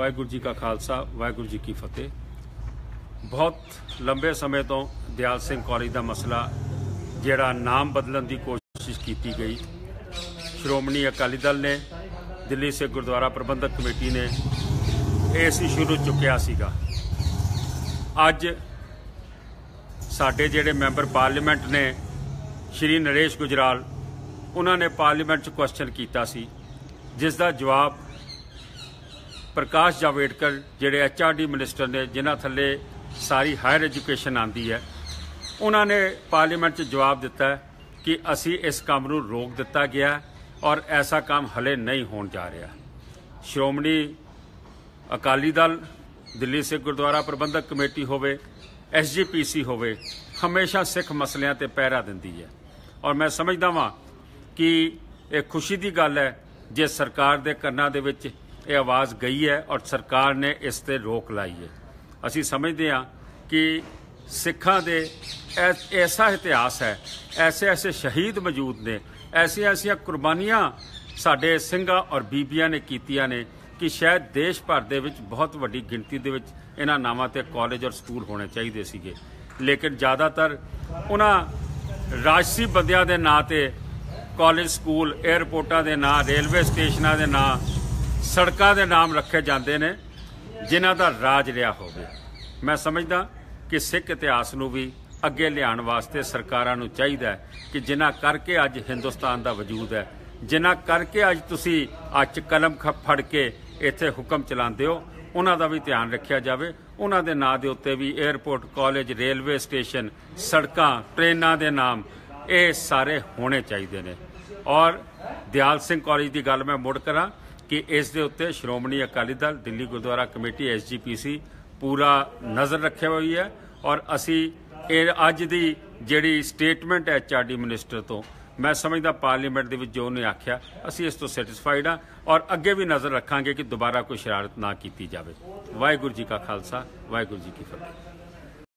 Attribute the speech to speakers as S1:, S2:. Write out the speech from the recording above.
S1: ਵਾਹਿਗੁਰੂ ਜੀ ਕਾ ਖਾਲਸਾ, ਵਾਹਿਗੁਰੂ ਜੀ ਕੀ ਫਤਿਹ। ਬਹੁਤ ਲੰਬੇ ਸਮੇਂ ਤੋਂ ਦਿਆਲ ਸਿੰਘ ਕਾਲਜ ਦਾ ਮਸਲਾ, ਜਿਹੜਾ ਨਾਮ ਬਦਲਣ ਦੀ ਕੋਸ਼ਿਸ਼ ਕੀਤੀ ਗਈ, ਸ਼੍ਰੋਮਣੀ ਅਕਾਲੀ ਦਲ ਨੇ, ਦਿੱਲੀ ਸੇ ਗੁਰਦੁਆਰਾ ਪ੍ਰਬੰਧਕ ਕਮੇਟੀ ਨੇ ਇਸ ਇਸ਼ੂ ਨੂੰ ਚੁੱਕਿਆ ਸੀਗਾ। ਅੱਜ ਸਾਡੇ ਜਿਹੜੇ ਮੈਂਬਰ ਪਾਰਲੀਮੈਂਟ ਨੇ, ਸ਼੍ਰੀ ਨਰੇਸ਼ ਗੁਜਰਾਲ, ਉਹਨਾਂ ਨੇ ਪਾਰਲੀਮੈਂਟ 'ਚ ਕੁਐਸਚਨ ਕੀਤਾ ਸੀ ਜਿਸ ਦਾ ਜਵਾਬ ਪ੍ਰਕਾਸ਼ ਜਾਵੇੜਕਰ, ਜਿਹੜੇ ਐਚਆਰਡੀ ਮਿਨਿਸਟਰ ਨੇ, ਜਿਨ੍ਹਾਂ ਥੱਲੇ ਸਾਰੀ ਹਾਇਰ ਐਜੂਕੇਸ਼ਨ ਆਂਦੀ ਹੈ, ਉਹਨਾਂ ਨੇ ਪਾਰਲੀਮੈਂਟ 'ਚ ਜਵਾਬ ਦਿੱਤਾ ਕਿ ਅਸੀਂ ਇਸ ਕੰਮ ਨੂੰ ਰੋਕ ਦਿੱਤਾ ਗਿਆ ਔਰ ਐਸਾ ਕੰਮ ਹਲੇ ਨਹੀਂ ਹੋਣ ਜਾ ਰਿਹਾ। ਸ਼੍ਰੋਮਣੀ ਅਕਾਲੀ ਦਲ, ਦਿੱਲੀ ਸਿੱਖ ਗੁਰਦੁਆਰਾ ਪ੍ਰਬੰਧਕ ਕਮੇਟੀ ਹੋਵੇ ਐਸਜੀਪੀਸੀ ਹੋਵੇ, ਹਮੇਸ਼ਾ ਸਿੱਖ ਮਸਲਿਆਂ ਤੇ ਪਹਿਰਾ ਦਿੰਦੀ ਹੈ। ਔਰ ਮੈਂ ਸਮਝਦਾ ਵਾਂ ਕਿ ਇਹ ਖੁਸ਼ੀ ਦੀ ਗੱਲ ਹੈ, ਜੇ ਸਰਕਾਰ ਦੇ ਕੰਨਾਂ ਦੇ ਵਿੱਚ ਇਹ ਆਵਾਜ਼ ਗਈ ਹੈ ਔਰ ਸਰਕਾਰ ਨੇ ਇਸ ਤੇ ਰੋਕ ਲਾਈ ਹੈ। ਅਸੀਂ ਸਮਝਦੇ ਹਾਂ ਕਿ ਸਿੱਖਾਂ ਦੇ ਐਸਾ ਇਤਿਹਾਸ ਹੈ, ਐਸੇ ਐਸੇ ਸ਼ਹੀਦ ਮੌਜੂਦ ਨੇ ਐਸੀ ਐਸੀਆਂ ਕੁਰਬਾਨੀਆਂ ਸਾਡੇ ਸਿੰਘਾਂ ਔਰ ਬੀਬੀਆਂ ਨੇ ਕੀਤੀਆਂ ਨੇ ਕਿ ਸ਼ਾਇਦ ਦੇਸ਼ ਭਰ ਦੇ ਵਿੱਚ ਬਹੁਤ ਵੱਡੀ ਗਿਣਤੀ ਦੇ ਵਿੱਚ ਇਹਨਾਂ ਨਾਵਾਂ ਤੇ ਕਾਲਜ ਔਰ ਸਕੂਲ ਹੋਣੇ ਚਾਹੀਦੇ ਸੀਗੇ। ਲੇਕਿਨ ਜ਼ਿਆਦਾਤਰ ਉਹਨਾਂ ਰਾਜਸੀ ਬੰਦਿਆਂ ਦੇ ਨਾਂ ਤੇ ਕਾਲਜ, ਸਕੂਲ 에ਅਰਪੋਰਟਾਂ ਦੇ ਨਾਂ, ਰੇਲਵੇ ਸਟੇਸ਼ਨਾਂ ਦੇ ਨਾਂ ਸੜਕਾਂ ਦੇ ਨਾਮ ਰੱਖੇ ਜਾਂਦੇ ਨੇ, ਜਿਨ੍ਹਾਂ ਦਾ ਰਾਜ ਰਿਹਾ ਹੋਵੇ। ਮੈਂ ਸਮਝਦਾ ਕਿ ਸਿੱਖ ਇਤਿਹਾਸ ਨੂੰ ਵੀ ਅੱਗੇ ਲਿਆਉਣ ਵਾਸਤੇ ਸਰਕਾਰਾਂ ਨੂੰ ਚਾਹੀਦਾ ਕਿ ਜਿਨ੍ਹਾਂ ਕਰਕੇ ਅੱਜ ਹਿੰਦੁਸਤਾਨ ਦਾ ਵਜੂਦ ਹੈ, ਜਿਨ੍ਹਾਂ ਕਰਕੇ ਅੱਜ ਤੁਸੀਂ ਅੱਜ ਕਲਮ ਖ- ਫੜ ਕੇ ਇੱਥੇ ਹੁਕਮ ਚਲਾਉਂਦੇ ਹੋ, ਉਹਨਾਂ ਦਾ ਵੀ ਧਿਆਨ ਰੱਖਿਆ ਜਾਵੇ। ਉਹਨਾਂ ਦੇ ਨਾਂ ਦੇ ਉੱਤੇ ਵੀ 에ਅਰਪੋਰਟ ਕਾਲਜ, ਰੇਲਵੇ ਸਟੇਸ਼ਨ, ਸੜਕਾਂ, ਟ੍ਰੇਨਾਂ ਦੇ ਨਾਮ ਇਹ ਸਾਰੇ ਹੋਣੇ ਚਾਹੀਦੇ ਨੇ। ਔਰ ਦਿਆਲ ਸਿੰਘ ਕਾਲਜ ਦੀ ਗੱਲ ਮੈਂ ਮੁੜ ਕਰਾਂ ਕਿ ਇਸ ਦੇ ਉੱਤੇ ਸ਼੍ਰੋਮਣੀ ਅਕਾਲੀ ਦਲ, ਦਿੱਲੀ ਗੁਰਦੁਆਰਾ ਕਮੇਟੀ ਐਸਜੀਪੀਸੀ ਪੂਰਾ ਨਜ਼ਰ ਰੱਖਿਆ ਹੋਈ ਹੈ ਔਰ ਅਸੀਂ ਇਹ ਅੱਜ ਦੀ ਜਿਹੜੀ ਸਟੇਟਮੈਂਟ ਹੈ ਐਚਆਰਡੀ ਮਿਨਿਸਟਰ ਤੋਂ, ਮੈਂ ਸਮਝਦਾ ਪਾਰਲੀਮੈਂਟ ਦੇ ਵਿੱਚ ਜੋ ਉਹਨੇ ਆਖਿਆ, ਅਸੀਂ ਇਸ ਤੋਂ ਸੈਟੀਸਫਾਈਡ ਹਾਂ ਔਰ ਅੱਗੇ ਵੀ ਨਜ਼ਰ ਰੱਖਾਂਗੇ ਕਿ ਦੁਬਾਰਾ ਕੋਈ ਸ਼ਰਾਰਤ ਨਾ ਕੀਤੀ ਜਾਵੇ। ਵਾਹਿਗੁਰੂ ਜੀ ਕਾ ਖਾਲਸਾ, ਵਾਹਿਗੁਰੂ ਜੀ ਕੀ ਫਤਿਹ।